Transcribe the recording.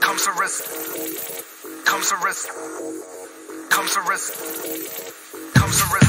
Comes a risk. Comes a risk. Comes a risk. Comes a risk.